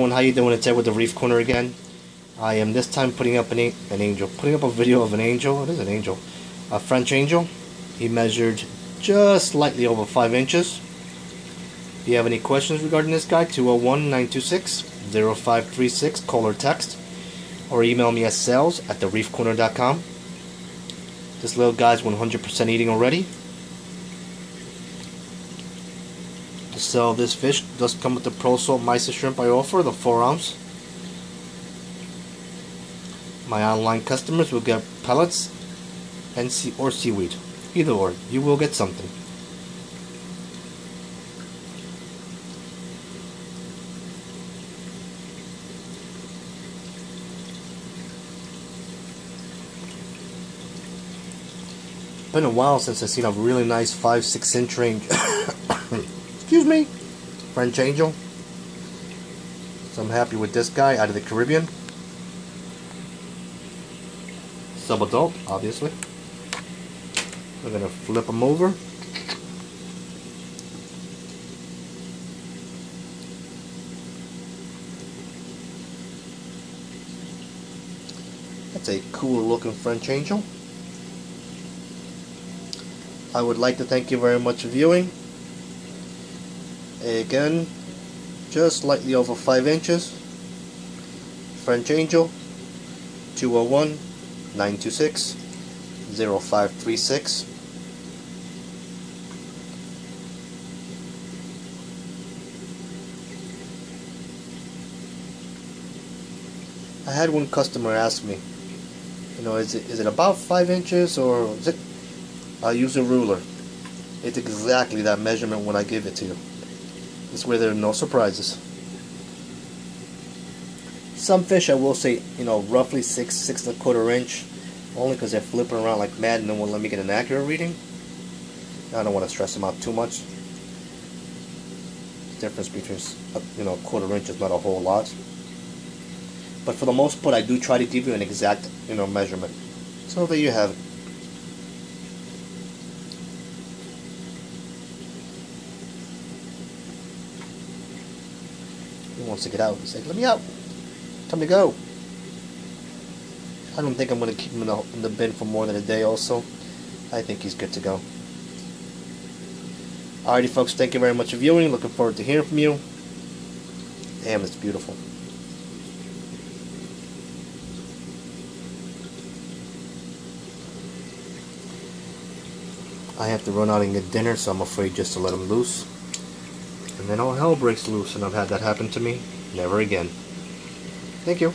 everyone, how you doing? It's Ed with the Reef Corner again. I am this time putting up an, an angel, putting up a video of an angel. It is an angel, a French angel. He measured just slightly over five inches. If you have any questions regarding this guy, 201-926-0536, call or text, or email me at sales at thereefcorner.com. This little guy's 100% eating already. To sell this fish does come with the Pro Salt Mysis shrimp I offer, the 4 ounce. My online customers will get pellets and sea or seaweed. Either or, you will get something. Been a while since I've seen a really nice 5-6 inch range. Excuse me, French Angel. So I'm happy with this guy out of the Caribbean. Sub-adult, obviously. We're gonna flip him over. That's a cool looking French Angel. I would like to thank you very much for viewing. Again, just slightly over 5 inches. French Angel, 201 926 0536. I had one customer ask me, you know, is it is it about five inches or is it? I'll use a ruler. It's exactly that measurement when I give it to you. This way there are no surprises. Some fish I will say, you know, roughly six, six and a quarter inch, only because they're flipping around like mad and then won't let me get an accurate reading. I don't want to stress them out too much. The difference between, uh, you know, a quarter inch is not a whole lot. But for the most part, I do try to give you an exact, you know, measurement. So there you have it. He wants to get out. He's like, let me out. Time to go. I don't think I'm going to keep him in the, in the bin for more than a day also. I think he's good to go. Alrighty folks, thank you very much for viewing. Looking forward to hearing from you. Damn, it's beautiful. I have to run out and get dinner, so I'm afraid just to let him loose. Then all hell breaks loose, and I've had that happen to me. Never again. Thank you.